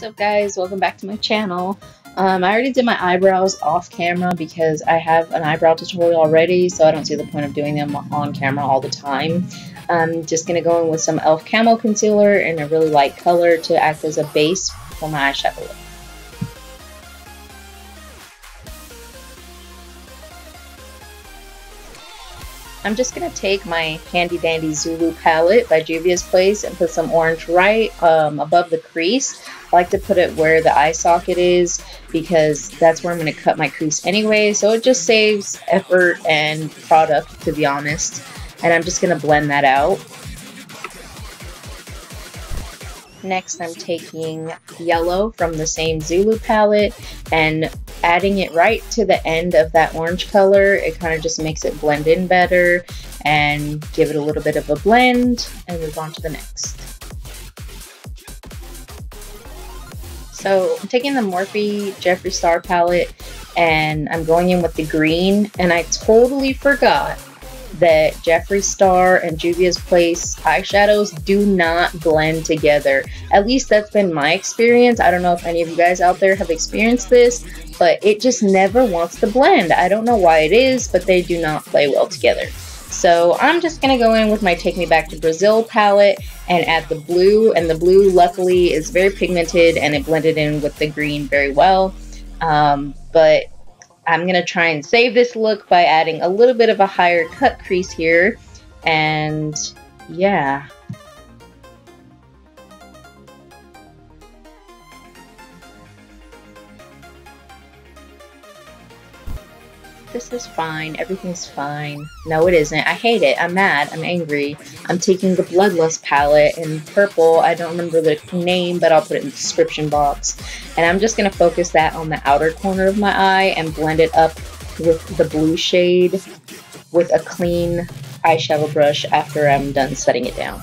What's up guys? Welcome back to my channel. Um, I already did my eyebrows off camera because I have an eyebrow tutorial already so I don't see the point of doing them on camera all the time. I'm just going to go in with some e.l.f. Camo Concealer in a really light color to act as a base for my eyeshadow look. I'm just going to take my Handy Dandy Zulu palette by Juvia's Place and put some orange right um, above the crease. I like to put it where the eye socket is because that's where I'm going to cut my crease anyway. So it just saves effort and product to be honest. And I'm just going to blend that out. Next, I'm taking yellow from the same Zulu palette and adding it right to the end of that orange color. It kind of just makes it blend in better and give it a little bit of a blend and move on to the next. So I'm taking the Morphe Jeffree Star palette and I'm going in with the green and I totally forgot that Jeffree Star and Juvia's Place eyeshadows do not blend together. At least that's been my experience. I don't know if any of you guys out there have experienced this, but it just never wants to blend. I don't know why it is, but they do not play well together. So I'm just going to go in with my Take Me Back to Brazil palette and add the blue. And the blue, luckily, is very pigmented and it blended in with the green very well. Um, but I'm going to try and save this look by adding a little bit of a higher cut crease here. And yeah. This is fine. Everything's fine. No, it isn't. I hate it. I'm mad. I'm angry. I'm taking the Bloodlust palette in purple. I don't remember the name, but I'll put it in the description box. And I'm just going to focus that on the outer corner of my eye and blend it up with the blue shade with a clean eyeshadow brush after I'm done setting it down.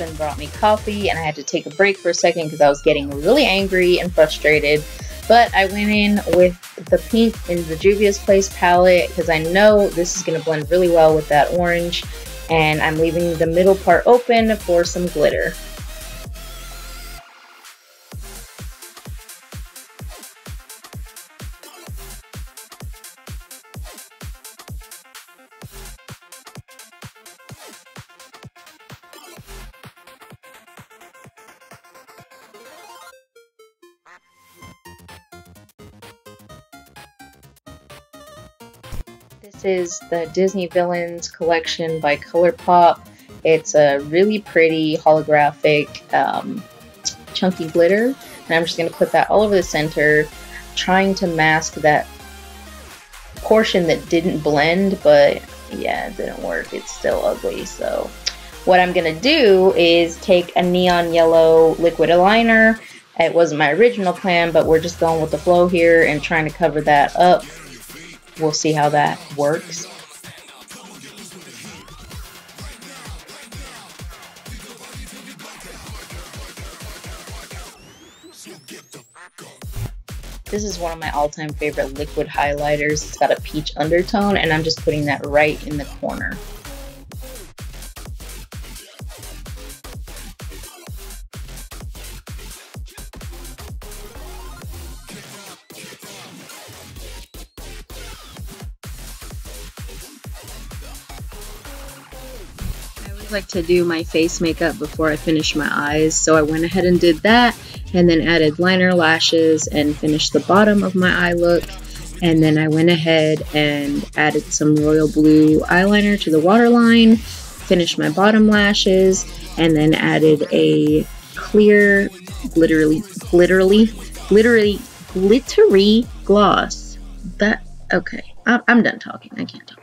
Husband brought me coffee and I had to take a break for a second because I was getting really angry and frustrated. But I went in with the pink in the Juvia's Place palette because I know this is going to blend really well with that orange. And I'm leaving the middle part open for some glitter. This is the Disney Villains collection by ColourPop. It's a really pretty holographic um, chunky glitter. And I'm just going to put that all over the center, trying to mask that portion that didn't blend, but yeah, it didn't work. It's still ugly, so what I'm going to do is take a neon yellow liquid aligner. It wasn't my original plan, but we're just going with the flow here and trying to cover that up we'll see how that works. This is one of my all-time favorite liquid highlighters. It's got a peach undertone, and I'm just putting that right in the corner. Like to do my face makeup before I finish my eyes, so I went ahead and did that, and then added liner, lashes, and finished the bottom of my eye look. And then I went ahead and added some royal blue eyeliner to the waterline, finished my bottom lashes, and then added a clear, literally, literally, literally, glittery gloss. That, okay, I'm done talking. I can't talk.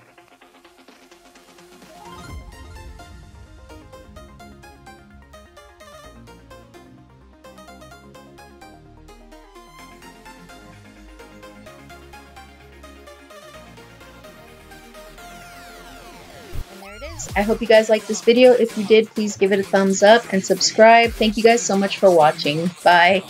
I hope you guys liked this video. If you did, please give it a thumbs up and subscribe. Thank you guys so much for watching. Bye.